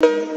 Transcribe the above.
you.